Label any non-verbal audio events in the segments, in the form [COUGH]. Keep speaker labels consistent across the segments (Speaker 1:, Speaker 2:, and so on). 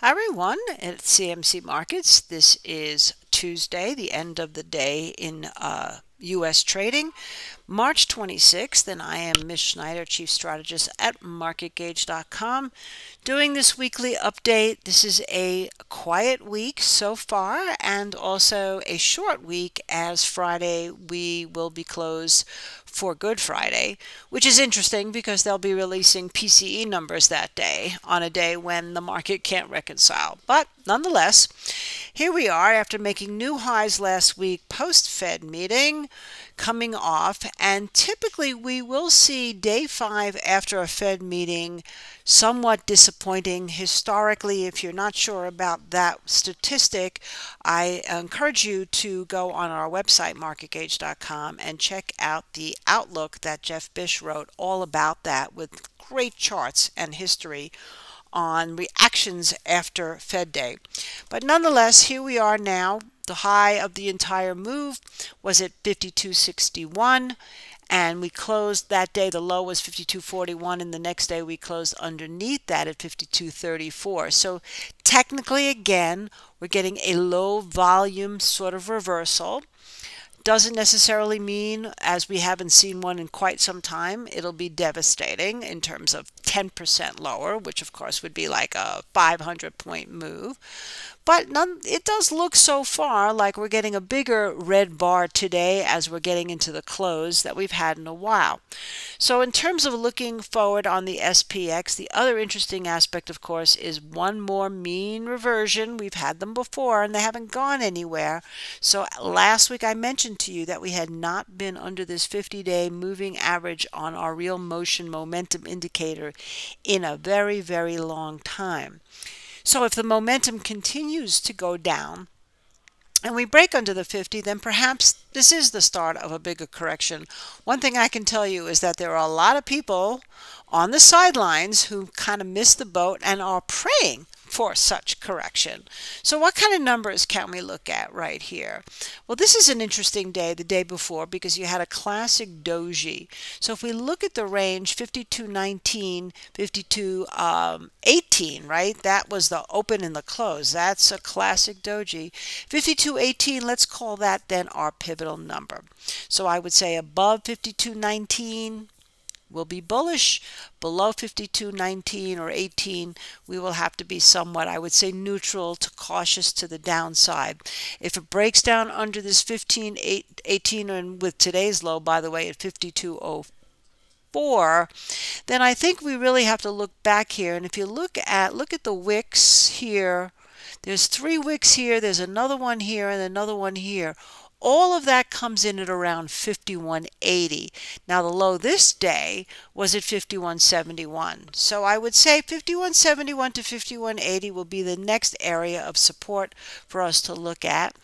Speaker 1: Hi everyone at CMC Markets. This is Tuesday, the end of the day in uh, U.S. trading, March 26th, and I am Mish Schneider, Chief Strategist at MarketGauge.com, doing this weekly update. This is a quiet week so far, and also a short week as Friday we will be closed for Good Friday, which is interesting because they'll be releasing PCE numbers that day on a day when the market can't reconcile. But nonetheless, here we are after making new highs last week post Fed meeting coming off and typically we will see day 5 after a Fed meeting somewhat disappointing historically if you're not sure about that statistic I encourage you to go on our website marketgauge.com and check out the outlook that Geoff Bysshe wrote all about that with great charts and history on reactions after Fed Day. But nonetheless, here we are now. The high of the entire move was at 52.61 and we closed that day the low was 52.41 and the next day we closed underneath that at 52.34 so technically again we're getting a low volume sort of reversal doesn't necessarily mean, as we haven't seen one in quite some time, it'll be devastating in terms of 10% lower, which of course would be like a 500 point move. But none, it does look so far like we're getting a bigger red bar today as we're getting into the close that we've had in a while. So in terms of looking forward on the SPX, the other interesting aspect, of course, is one more mean reversion. We've had them before and they haven't gone anywhere. So last week I mentioned to you that we had not been under this 50-day moving average on our real motion momentum indicator in a very, very long time. So if the momentum continues to go down and we break under the 50, then perhaps this is the start of a bigger correction. One thing I can tell you is that there are a lot of people on the sidelines who kind of missed the boat and are praying for such correction. So what kind of numbers can we look at right here? Well, this is an interesting day, the day before, because you had a classic doji. So if we look at the range 52.19, 52.18, um, right? That was the open and the close. That's a classic doji. 52.18, let's call that then our pivotal number. So I would say above 52.19, will be bullish. Below 52.19 or 18, we will have to be somewhat, I would say, neutral to cautious to the downside. If it breaks down under this 15, 18, and with today's low, by the way, at 52.04, then I think we really have to look back here. And if you look at look at the wicks here, there's three wicks here, there's another one here, and another one here all of that comes in at around 5180. Now the low this day was at 5171. So I would say 5171 to 5180 will be the next area of support for us to look at.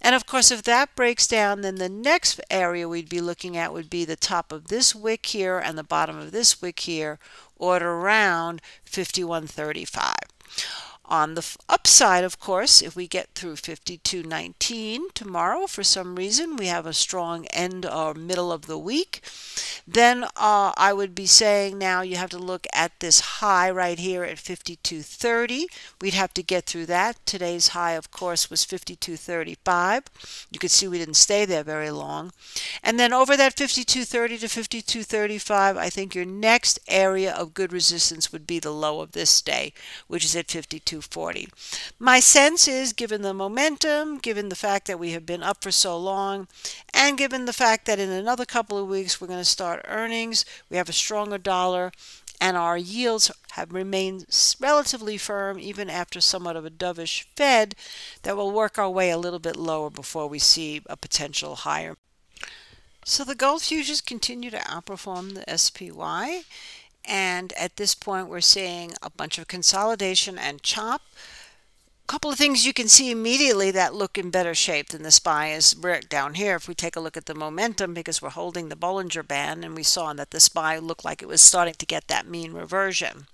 Speaker 1: And of course, if that breaks down, then the next area we'd be looking at would be the top of this wick here and the bottom of this wick here, or at around 5135. On the upside, of course, if we get through 52.19 tomorrow, for some reason, we have a strong end or middle of the week, then uh, I would be saying now you have to look at this high right here at 52.30. We'd have to get through that. Today's high, of course, was 52.35. You could see we didn't stay there very long. And then over that 52.30 to 52.35, I think your next area of good resistance would be the low of this day, which is at 52.40. My sense is, given the momentum, given the fact that we have been up for so long, and given the fact that in another couple of weeks we're going to start earnings, we have a stronger dollar, and our yields have remained relatively firm even after somewhat of a dovish Fed, that will work our way a little bit lower before we see a potential higher. So the gold futures continue to outperform the SPY. And at this point, we're seeing a bunch of consolidation and chop. Couple of things you can see immediately that look in better shape than the SPY is right down here. If we take a look at the momentum, because we're holding the Bollinger Band, and we saw that the SPY looked like it was starting to get that mean reversion.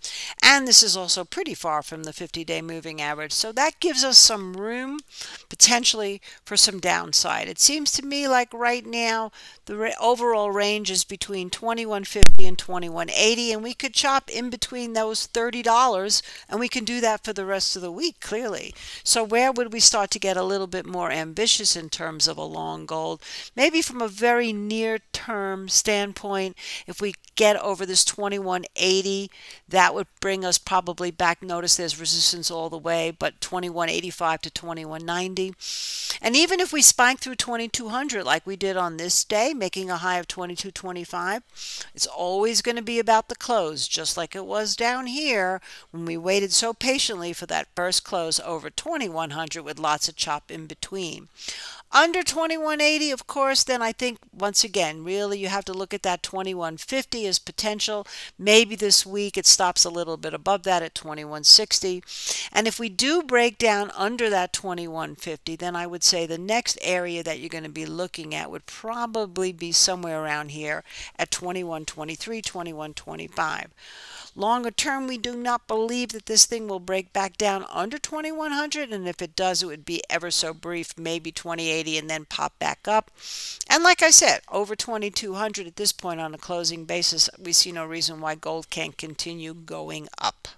Speaker 1: And this is also pretty far from the 50-day moving average, so that gives us some room potentially for some downside. It seems to me like right now the overall range is between 2150 and 2180 and we could chop in between those $30 and we can do that for the rest of the week clearly. So where would we start to get a little bit more ambitious in terms of a long gold? Maybe from a very near term standpoint, if we get over this 2180, that would bring us probably back. Notice there's resistance all the way, but 2185 to 2190. And even if we spike through 2200 like we did on this day, making a high of 2225, it's always going to be about the close, just like it was down here when we waited so patiently for that first close over 2100 with lots of chop in between. Under 2180, of course, then I think once again, really you have to look at that 2150 as potential. Maybe this week it stops a little bit above that at 2160. And if we do break down under that 2150, then I would say the next area that you're going to be looking at would probably be somewhere around here at 2123, 2125. Longer term, we do not believe that this thing will break back down under 2100, and if it does, it would be ever so brief, maybe 2080, and then pop back up. And like I said, over 2200 at this point on a closing basis, we see no reason why gold can't continue going up.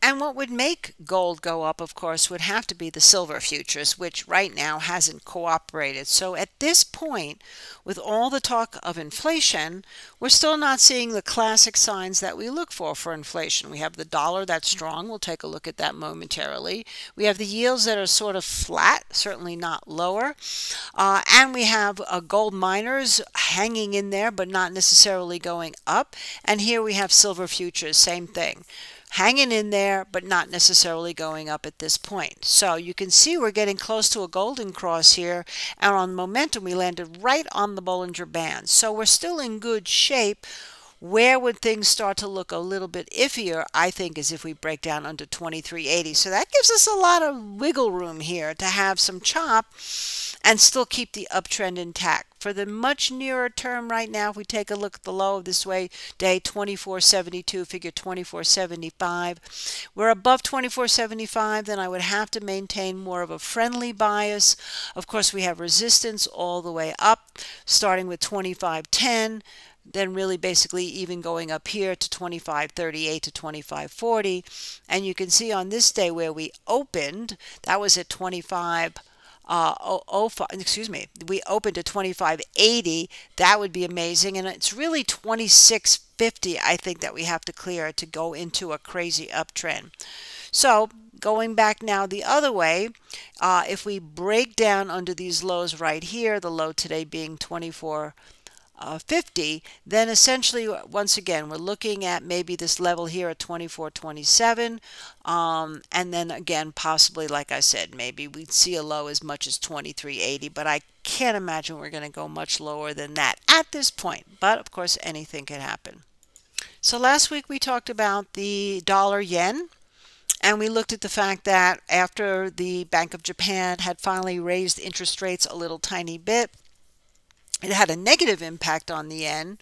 Speaker 1: And what would make gold go up, of course, would have to be the silver futures, which right now hasn't cooperated. So at this point, with all the talk of inflation, we're still not seeing the classic signs that we look for for inflation. We have the dollar that's strong. We'll take a look at that momentarily. We have the yields that are sort of flat, certainly not lower. Uh, and we have uh, gold miners hanging in there, but not necessarily going up. And here we have silver futures, same thing hanging in there, but not necessarily going up at this point. So you can see we're getting close to a golden cross here, and on momentum we landed right on the Bollinger Band. So we're still in good shape. Where would things start to look a little bit iffier, I think, is if we break down under 2380. So that gives us a lot of wiggle room here to have some chop and still keep the uptrend intact. For the much nearer term right now, if we take a look at the low of this way, day 2472, figure 2475, we're above 2475, then I would have to maintain more of a friendly bias. Of course, we have resistance all the way up, starting with 2510 then really basically even going up here to 2538 to 2540 and you can see on this day where we opened that was at 25 uh, oh, oh, excuse me, we opened to 2580, that would be amazing. And it's really 2650, I think, that we have to clear to go into a crazy uptrend. So going back now the other way, uh, if we break down under these lows right here, the low today being 24 uh, 50, then essentially, once again, we're looking at maybe this level here at 24.27. Um, and then again, possibly, like I said, maybe we'd see a low as much as 23.80, but I can't imagine we're going to go much lower than that at this point. But of course, anything could happen. So last week we talked about the dollar yen. And we looked at the fact that after the Bank of Japan had finally raised interest rates a little tiny bit, it had a negative impact on the yen.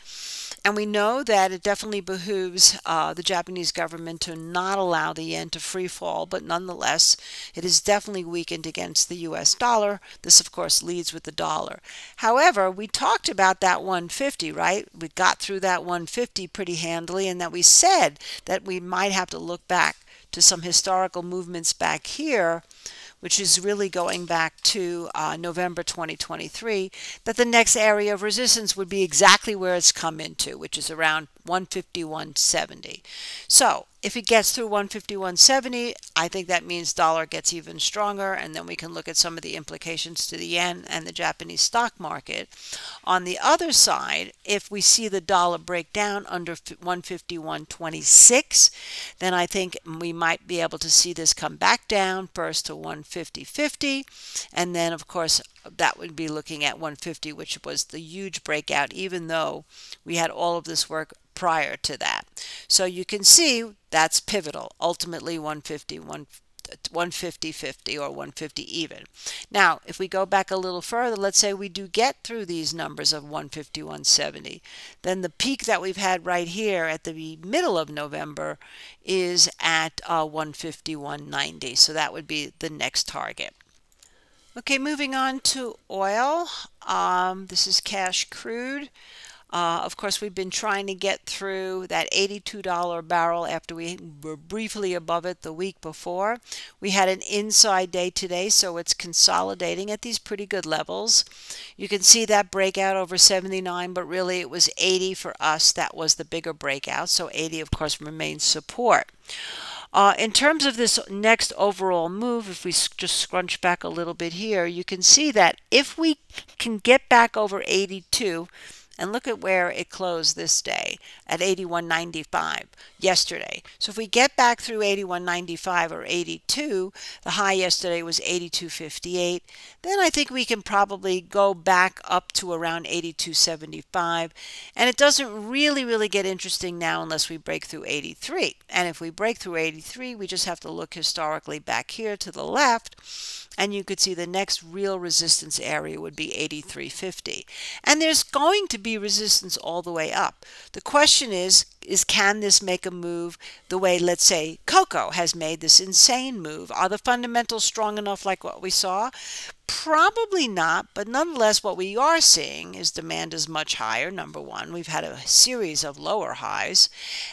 Speaker 1: And we know that it definitely behooves uh, the Japanese government to not allow the yen to free fall, but nonetheless, it is definitely weakened against the US dollar. This, of course, leads with the dollar. However, we talked about that 150, right? We got through that 150 pretty handily, and that we said that we might have to look back to some historical movements back here which is really going back to uh, November 2023, that the next area of resistance would be exactly where it's come into, which is around 151.70. So if it gets through 151.70, I think that means dollar gets even stronger, and then we can look at some of the implications to the yen and the Japanese stock market. On the other side, if we see the dollar break down under 151.26, then I think we might be able to see this come back down first to 150.50, and then of course that would be looking at 150, which was the huge breakout, even though we had all of this work prior to that. So you can see that's pivotal. Ultimately 150, 150 50, or 150 even. Now, if we go back a little further, let's say we do get through these numbers of 150, 170, then the peak that we've had right here at the middle of November is at uh, 150, 190. So that would be the next target. Okay, moving on to oil. Um, this is cash crude. Uh, of course, we've been trying to get through that $82 barrel after we were briefly above it the week before. We had an inside day today, so it's consolidating at these pretty good levels. You can see that breakout over 79, but really it was 80 for us. That was the bigger breakout. So 80, of course, remains support. Uh, in terms of this next overall move, if we just scrunch back a little bit here, you can see that if we can get back over 82, and look at where it closed this day at 81.95 yesterday. So if we get back through 81.95 or 82, the high yesterday was 82.58, then I think we can probably go back up to around 82.75. And it doesn't really, really get interesting now unless we break through 83. And if we break through 83, we just have to look historically back here to the left and you could see the next real resistance area would be 8350 and there's going to be resistance all the way up. The question is is can this make a move the way let's say cocoa has made this insane move? Are the fundamentals strong enough like what we saw? Probably not but nonetheless what we are seeing is demand is much higher. Number one we've had a series of lower highs.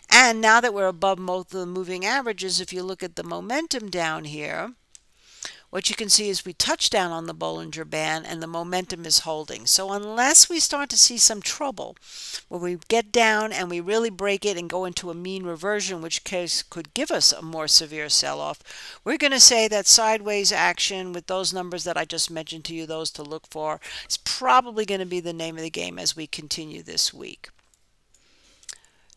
Speaker 1: And now that we're above most of the moving averages if you look at the momentum down here what you can see is we touch down on the Bollinger Band and the momentum is holding. So unless we start to see some trouble, where we get down and we really break it and go into a mean reversion, which case could give us a more severe sell-off, we're going to say that sideways action with those numbers that I just mentioned to you, those to look for, is probably going to be the name of the game as we continue this week.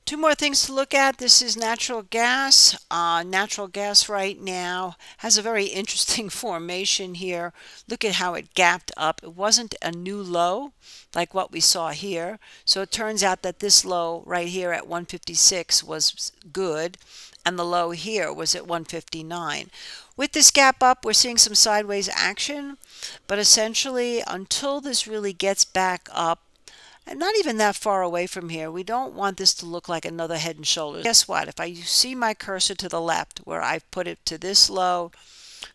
Speaker 1: Two more things to look at. This is natural gas. Uh, natural gas right now has a very interesting [LAUGHS] formation here. Look at how it gapped up. It wasn't a new low like what we saw here. So it turns out that this low right here at 156 was good and the low here was at 159. With this gap up, we're seeing some sideways action, but essentially until this really gets back up and not even that far away from here. We don't want this to look like another head and shoulders. Guess what? If I see my cursor to the left where I've put it to this low,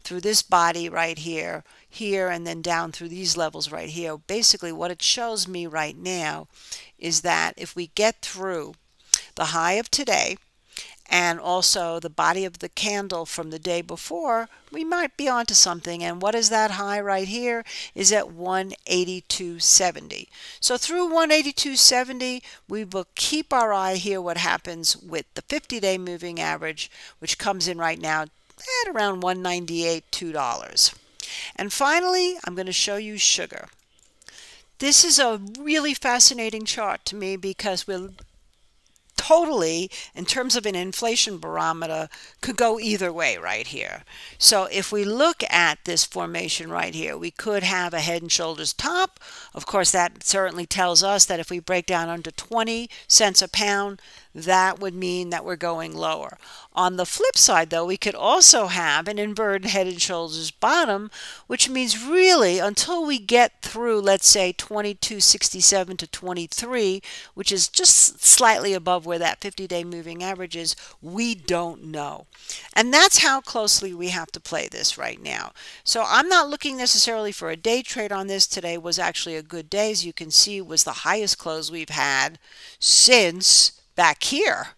Speaker 1: through this body right here, here, and then down through these levels right here, basically what it shows me right now is that if we get through the high of today, and also the body of the candle from the day before, we might be onto something. And what is that high right here? Is at 182.70. So through 182.70, we will keep our eye here what happens with the 50-day moving average, which comes in right now at around 198 $2. And finally, I'm going to show you sugar. This is a really fascinating chart to me because we're totally, in terms of an inflation barometer, could go either way right here. So if we look at this formation right here, we could have a head and shoulders top. Of course, that certainly tells us that if we break down under 20 cents a pound, that would mean that we're going lower. On the flip side, though, we could also have an inverted head and shoulders bottom, which means really until we get through, let's say, 2267 to 23, which is just slightly above where that 50-day moving average is, we don't know. And that's how closely we have to play this right now. So I'm not looking necessarily for a day trade on this. Today was actually a good day. As you can see, was the highest close we've had since back here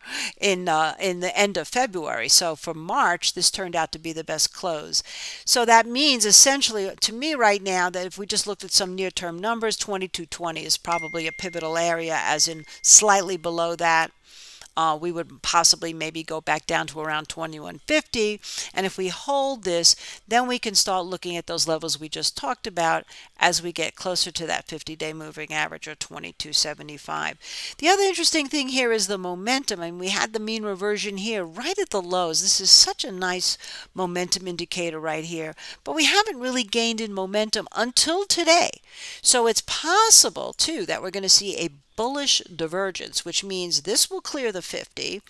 Speaker 1: in uh, in the end of February. So for March, this turned out to be the best close. So that means essentially to me right now that if we just looked at some near-term numbers, 2220 is probably a pivotal area as in slightly below that uh, we would possibly maybe go back down to around 2150. And if we hold this, then we can start looking at those levels we just talked about as we get closer to that 50-day moving average or 2275. The other interesting thing here is the momentum. I and we had the mean reversion here right at the lows. This is such a nice momentum indicator right here. But we haven't really gained in momentum until today. So it's possible, too, that we're going to see a bullish divergence, which means this will clear the 50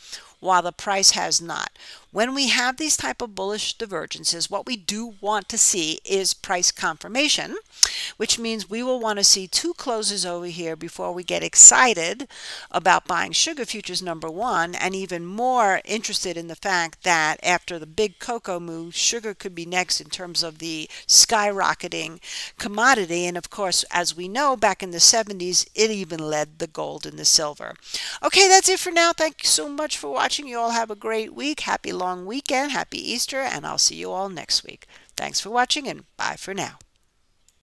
Speaker 1: while the price has not. When we have these type of bullish divergences, what we do want to see is price confirmation, which means we will want to see two closes over here before we get excited about buying sugar futures number one, and even more interested in the fact that after the big cocoa move, sugar could be next in terms of the skyrocketing commodity. And of course, as we know, back in the 70s, it even led the gold and the silver. Okay, that's it for now. Thank you so much for watching. You all have a great week. Happy long weekend. Happy Easter. And I'll see you all next week. Thanks for watching and bye for now.